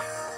Bye.